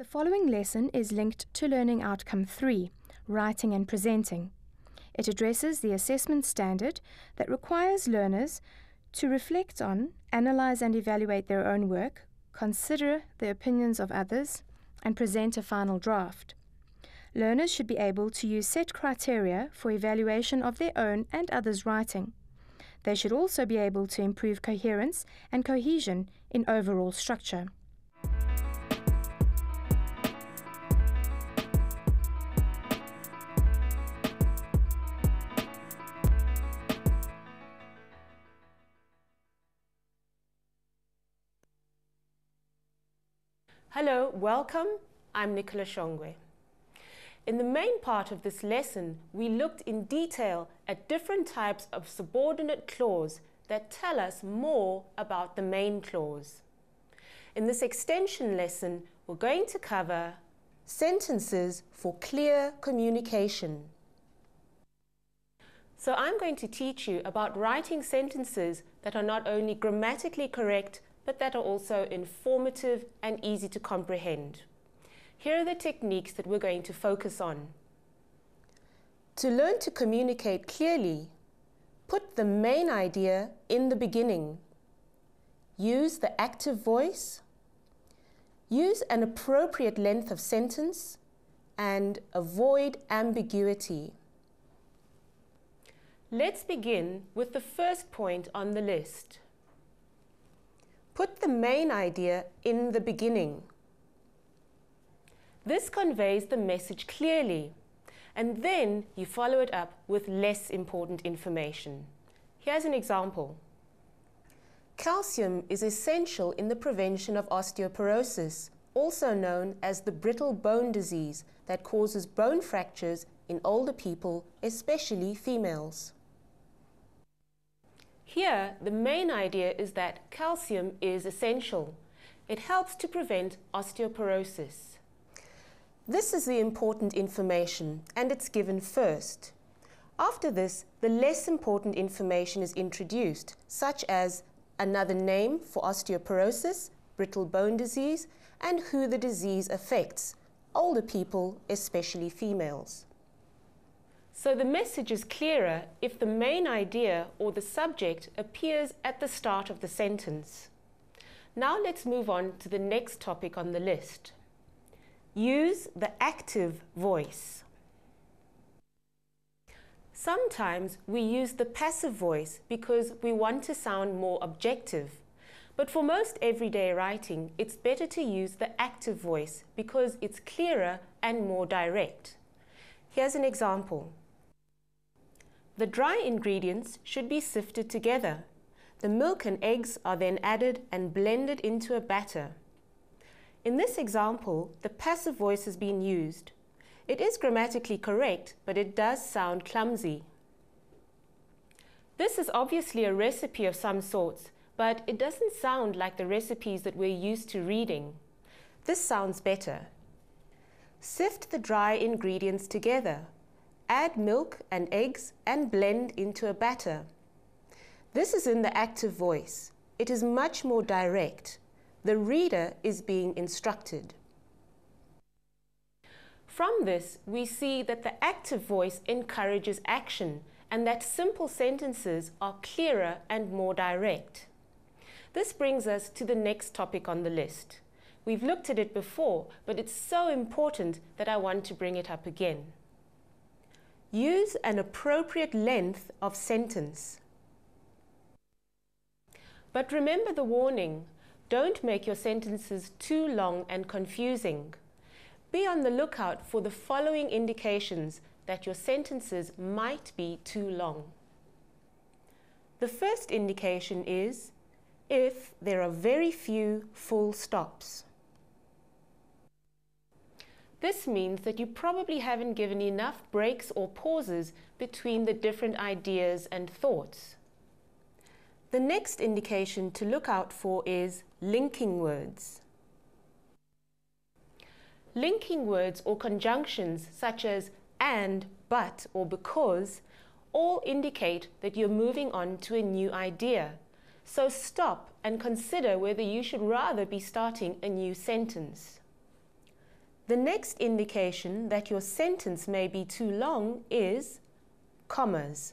The following lesson is linked to Learning Outcome 3 Writing and Presenting. It addresses the assessment standard that requires learners to reflect on, analyze, and evaluate their own work, consider the opinions of others, and present a final draft. Learners should be able to use set criteria for evaluation of their own and others' writing. They should also be able to improve coherence and cohesion in overall structure. Hello, welcome. I'm Nicola Shongwe. In the main part of this lesson, we looked in detail at different types of subordinate clause that tell us more about the main clause. In this extension lesson, we're going to cover sentences for clear communication. So I'm going to teach you about writing sentences that are not only grammatically correct, but that are also informative and easy to comprehend. Here are the techniques that we're going to focus on. To learn to communicate clearly, put the main idea in the beginning. Use the active voice. Use an appropriate length of sentence and avoid ambiguity. Let's begin with the first point on the list. Put the main idea in the beginning. This conveys the message clearly, and then you follow it up with less important information. Here's an example. Calcium is essential in the prevention of osteoporosis, also known as the brittle bone disease that causes bone fractures in older people, especially females. Here, the main idea is that calcium is essential. It helps to prevent osteoporosis. This is the important information, and it's given first. After this, the less important information is introduced, such as another name for osteoporosis, brittle bone disease, and who the disease affects, older people, especially females. So the message is clearer if the main idea or the subject appears at the start of the sentence. Now let's move on to the next topic on the list. Use the active voice. Sometimes we use the passive voice because we want to sound more objective. But for most everyday writing, it's better to use the active voice because it's clearer and more direct. Here's an example. The dry ingredients should be sifted together. The milk and eggs are then added and blended into a batter. In this example, the passive voice has been used. It is grammatically correct, but it does sound clumsy. This is obviously a recipe of some sorts, but it doesn't sound like the recipes that we're used to reading. This sounds better. Sift the dry ingredients together. Add milk and eggs and blend into a batter. This is in the active voice. It is much more direct. The reader is being instructed. From this, we see that the active voice encourages action and that simple sentences are clearer and more direct. This brings us to the next topic on the list. We've looked at it before, but it's so important that I want to bring it up again. Use an appropriate length of sentence. But remember the warning, don't make your sentences too long and confusing. Be on the lookout for the following indications that your sentences might be too long. The first indication is if there are very few full stops. This means that you probably haven't given enough breaks or pauses between the different ideas and thoughts. The next indication to look out for is linking words. Linking words or conjunctions such as and, but, or because all indicate that you're moving on to a new idea. So stop and consider whether you should rather be starting a new sentence. The next indication that your sentence may be too long is commas.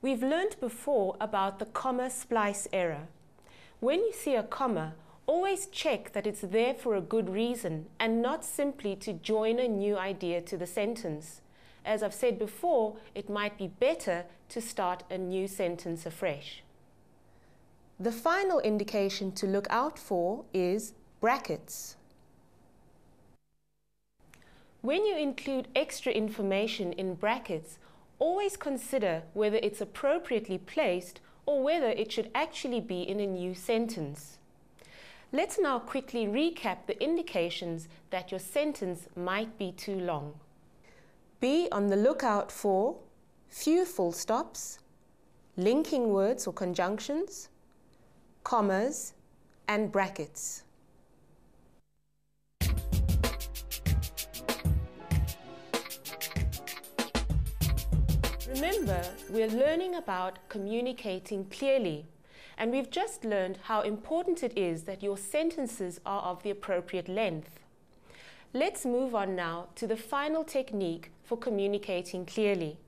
We've learnt before about the comma splice error. When you see a comma, always check that it's there for a good reason and not simply to join a new idea to the sentence. As I've said before, it might be better to start a new sentence afresh. The final indication to look out for is brackets. When you include extra information in brackets, always consider whether it's appropriately placed or whether it should actually be in a new sentence. Let's now quickly recap the indications that your sentence might be too long. Be on the lookout for few full stops, linking words or conjunctions, commas, and brackets. Remember, we're learning about communicating clearly, and we've just learned how important it is that your sentences are of the appropriate length. Let's move on now to the final technique for communicating clearly.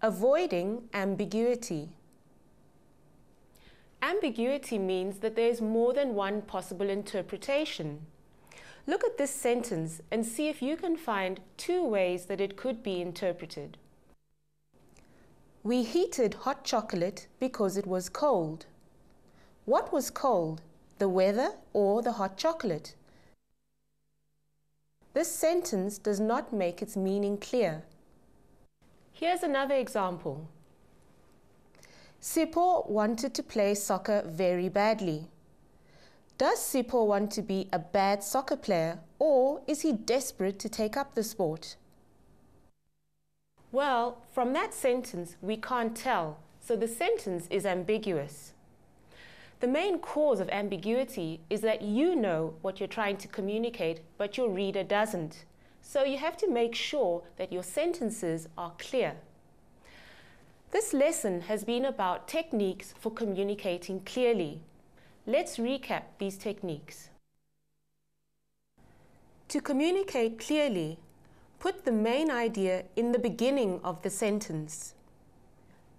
Avoiding ambiguity. Ambiguity means that there is more than one possible interpretation. Look at this sentence and see if you can find two ways that it could be interpreted. We heated hot chocolate because it was cold. What was cold, the weather or the hot chocolate? This sentence does not make its meaning clear. Here's another example. Sipho wanted to play soccer very badly. Does Sipho want to be a bad soccer player or is he desperate to take up the sport? Well, from that sentence, we can't tell, so the sentence is ambiguous. The main cause of ambiguity is that you know what you're trying to communicate, but your reader doesn't. So you have to make sure that your sentences are clear. This lesson has been about techniques for communicating clearly. Let's recap these techniques. To communicate clearly, put the main idea in the beginning of the sentence.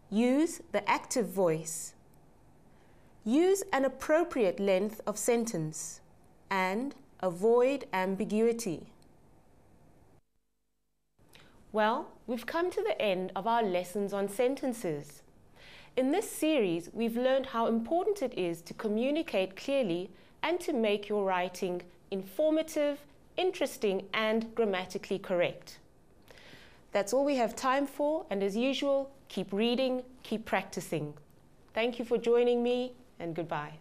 Use the active voice. Use an appropriate length of sentence and avoid ambiguity. Well, we've come to the end of our lessons on sentences. In this series, we've learned how important it is to communicate clearly and to make your writing informative, interesting and grammatically correct. That's all we have time for and as usual, keep reading, keep practicing. Thank you for joining me and goodbye.